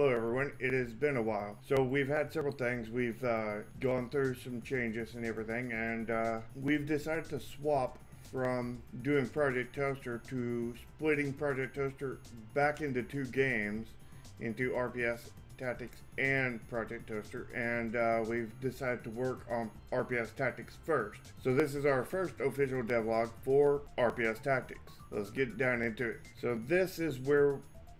Hello everyone, it has been a while. So we've had several things, we've uh, gone through some changes and everything, and uh, we've decided to swap from doing Project Toaster to splitting Project Toaster back into two games, into RPS Tactics and Project Toaster, and uh, we've decided to work on RPS Tactics first. So this is our first official devlog for RPS Tactics. Let's get down into it. So this is where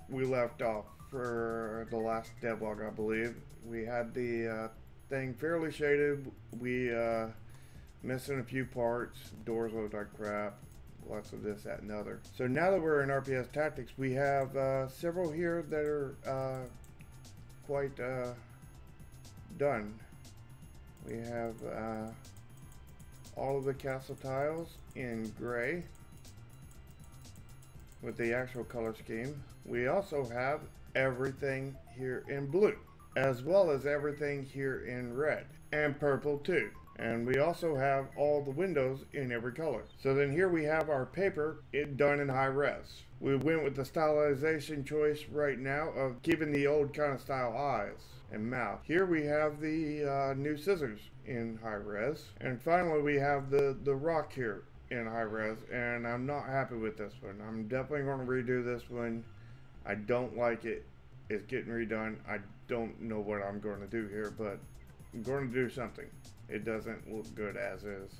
we left off for the last devlog, I believe. We had the uh, thing fairly shaded. We uh, missing a few parts. Doors look like crap. Lots of this, that, and other. So now that we're in RPS Tactics, we have uh, several here that are uh, quite uh, done. We have uh, all of the castle tiles in gray with the actual color scheme. We also have everything here in blue, as well as everything here in red and purple too. And we also have all the windows in every color. So then here we have our paper it done in high res. We went with the stylization choice right now of keeping the old kind of style eyes and mouth. Here we have the uh, new scissors in high res. And finally we have the, the rock here in high res. And I'm not happy with this one. I'm definitely going to redo this one I don't like it. It's getting redone. I don't know what I'm going to do here, but I'm going to do something. It doesn't look good as is.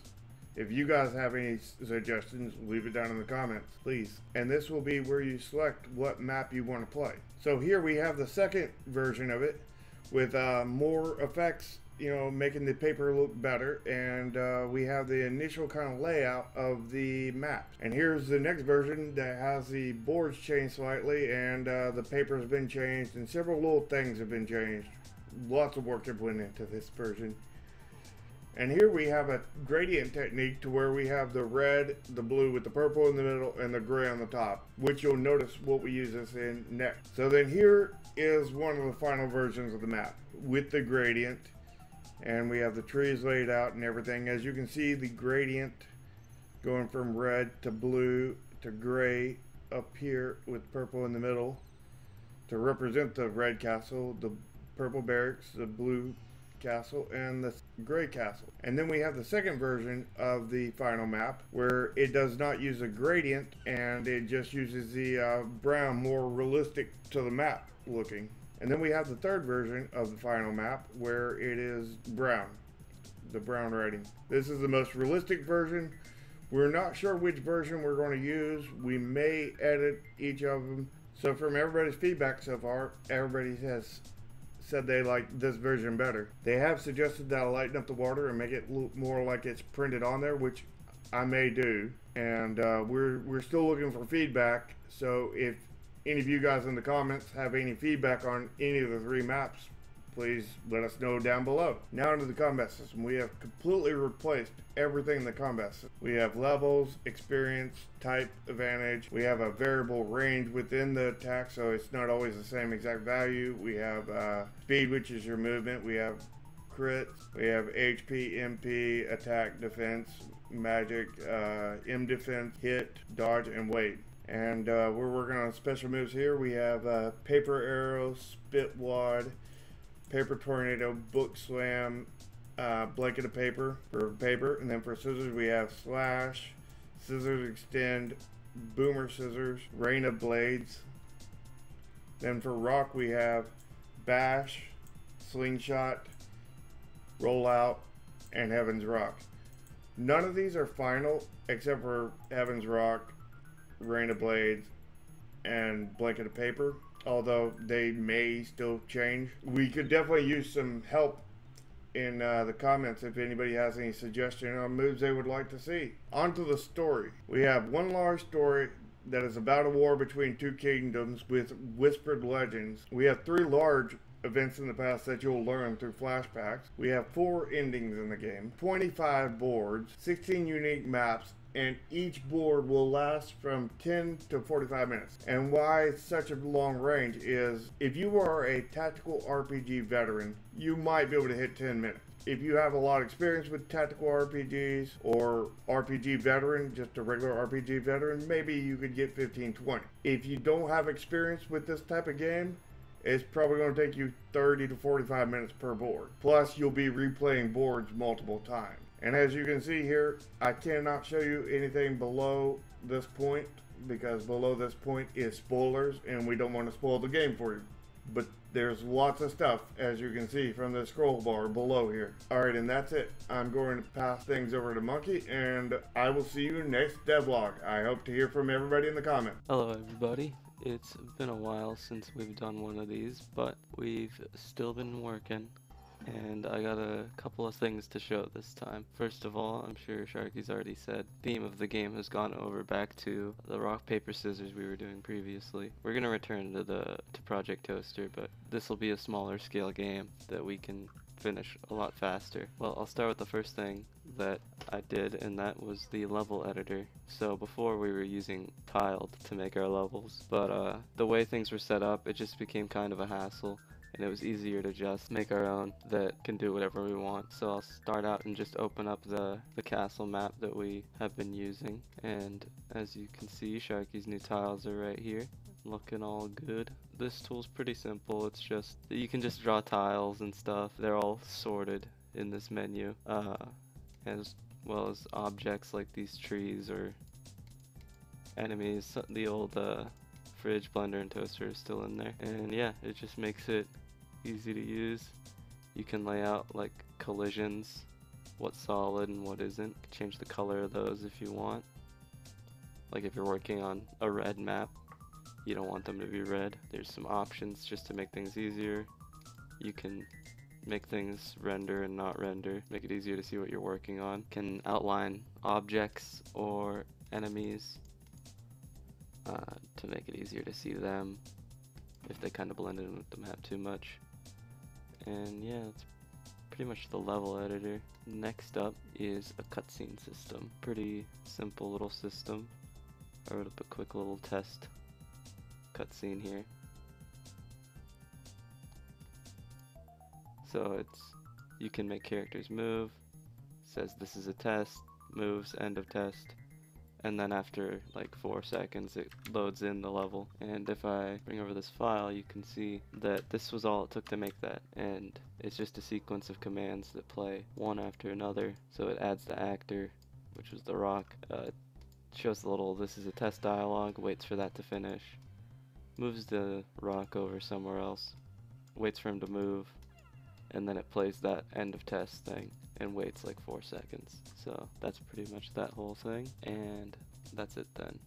If you guys have any suggestions, leave it down in the comments, please. And this will be where you select what map you want to play. So here we have the second version of it with uh, more effects you know, making the paper look better. And uh, we have the initial kind of layout of the map. And here's the next version that has the boards changed slightly and uh, the paper has been changed and several little things have been changed. Lots of work have went into this version. And here we have a gradient technique to where we have the red, the blue with the purple in the middle, and the gray on the top, which you'll notice what we use this in next. So then here is one of the final versions of the map with the gradient and we have the trees laid out and everything. As you can see the gradient going from red to blue to gray up here with purple in the middle to represent the red castle the purple barracks the blue castle and the gray castle. And then we have the second version of the final map where it does not use a gradient and it just uses the uh, brown more realistic to the map looking and then we have the third version of the final map where it is brown, the brown writing. This is the most realistic version. We're not sure which version we're going to use. We may edit each of them. So from everybody's feedback so far, everybody has said they like this version better. They have suggested that I lighten up the water and make it look more like it's printed on there, which I may do. And uh, we're, we're still looking for feedback. So if any of you guys in the comments have any feedback on any of the three maps, please let us know down below. Now into the combat system. We have completely replaced everything in the combat system. We have levels, experience, type, advantage. We have a variable range within the attack, so it's not always the same exact value. We have uh, speed, which is your movement. We have crit. We have HP, MP, attack, defense, magic, uh, M defense, hit, dodge, and weight. And uh, we're working on special moves here. We have uh, Paper Arrow, Spit Wad, Paper Tornado, Book Slam, uh, Blanket of Paper for paper. And then for scissors, we have Slash, Scissors Extend, Boomer Scissors, Rain of Blades. Then for rock, we have Bash, Slingshot, Rollout, and Heaven's Rock. None of these are final except for Heaven's Rock Rain of Blades, and Blanket of Paper, although they may still change. We could definitely use some help in uh, the comments if anybody has any suggestion on moves they would like to see. On to the story. We have one large story that is about a war between two kingdoms with whispered legends. We have three large events in the past that you'll learn through flashbacks. We have four endings in the game, 25 boards, 16 unique maps, and each board will last from 10 to 45 minutes. And why such a long range is if you are a tactical RPG veteran, you might be able to hit 10 minutes. If you have a lot of experience with tactical RPGs or RPG veteran, just a regular RPG veteran, maybe you could get 15, 20. If you don't have experience with this type of game, it's probably going to take you 30 to 45 minutes per board. Plus, you'll be replaying boards multiple times. And as you can see here, I cannot show you anything below this point because below this point is spoilers and we don't want to spoil the game for you. But there's lots of stuff as you can see from the scroll bar below here. Alright, and that's it. I'm going to pass things over to Monkey and I will see you next devlog. I hope to hear from everybody in the comments. Hello everybody. It's been a while since we've done one of these, but we've still been working and I got a couple of things to show this time. First of all, I'm sure Sharky's already said, theme of the game has gone over back to the rock paper scissors we were doing previously. We're gonna return to the to Project Toaster, but this will be a smaller scale game that we can finish a lot faster. Well, I'll start with the first thing that I did, and that was the level editor. So before we were using tiled to make our levels, but uh, the way things were set up, it just became kind of a hassle and it was easier to just make our own that can do whatever we want. So I'll start out and just open up the, the castle map that we have been using and as you can see Sharky's new tiles are right here looking all good. This tool's pretty simple, it's just you can just draw tiles and stuff. They're all sorted in this menu uh, as well as objects like these trees or enemies. The old uh, fridge, blender, and toaster is still in there. And yeah, it just makes it easy to use. You can lay out like collisions, what's solid and what isn't. Change the color of those if you want. Like if you're working on a red map, you don't want them to be red. There's some options just to make things easier. You can make things render and not render, make it easier to see what you're working on. Can outline objects or enemies uh, to make it easier to see them if they kind of blend in with the map too much. And yeah, that's pretty much the level editor. Next up is a cutscene system. Pretty simple little system. I wrote up a quick little test cutscene here. So it's you can make characters move. Says this is a test. Moves end of test and then after like four seconds it loads in the level. And if I bring over this file you can see that this was all it took to make that. And it's just a sequence of commands that play one after another. So it adds the actor which was the rock. Uh, shows the little this is a test dialogue waits for that to finish. Moves the rock over somewhere else. Waits for him to move and then it plays that end of test thing and waits like four seconds. So that's pretty much that whole thing, and that's it then.